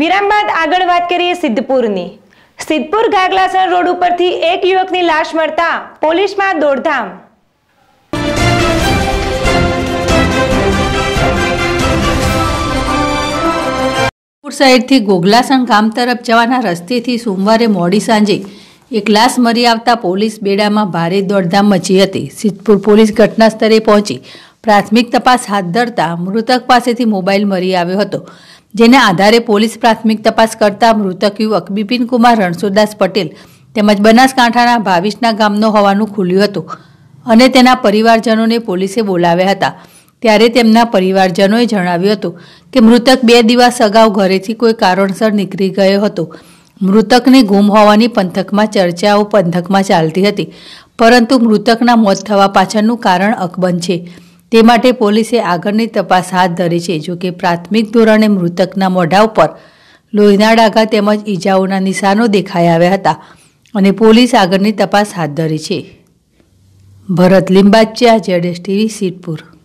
વિરામ બાદ આગળ વાત કરીએ સિદ્ધપુરની. સિદ્ધપુર ઘાગલાસણ રોડ ઉપરથી એક યુવકની લાશ મળતા પોલીસમાં દોડધામ. સાઈડથી ગોગલાસણ ગામ તરફ જવાના રસ્તેથી સોમવારે મોડી સાંજે એક લાશ મરી આવતા પોલીસ બેડામાં ભારે દોડધામ મચી હતી. સિદ્ધપુર પોલીસ ઘટના સ્થળે પહોંચી પ્રાથમિક તપાસ હાથ ધરતા મૃતક પાસેથી મોબાઈલ મળી આવ્યો હતો. જેના આધારે પોલીસ પ્રાથમિક તપાસ કરતા મૃતક યુવક બિપિન કુમાર રણછોડદાસ પટેલ તેમજ બનાસકાંઠાના ભાવિશના ગામનો હોવાનું ખુલ્યું હતું અને તેના પરિવારજનોને પોલીસે બોલાવ્યા હતા. ત્યારે તેમના પરિવારજનોએ જણાવ્યું હતું કે મૃતક બે દિવસ અગાઉ ઘરેથી કોઈ કારણસર નીકળી ગયો હતો. મૃતકને ગુમ હોવાની પંથકમાં ચર્ચાઓ પંથકમાં ચાલતી હતી. પરંતુ મૃતકના મોત થવા પાછળનું કારણ અકબંધ છે. તે માટે પોલીસે આગળની તપાસ હાથ ધરી છે જોકે પ્રાથમિક ધોરણે મૃતકના મોઢા ઉપર લોહીના ડાઘા તેમજ ઈજાઓના નિશાનો દેખાઈ આવ્યા હતા અને પોલીસ આગળની તપાસ હાથ ધરી છે. ભરત લિંબાચિયા જેડેશ ટીવી, સિદ્ધપુર.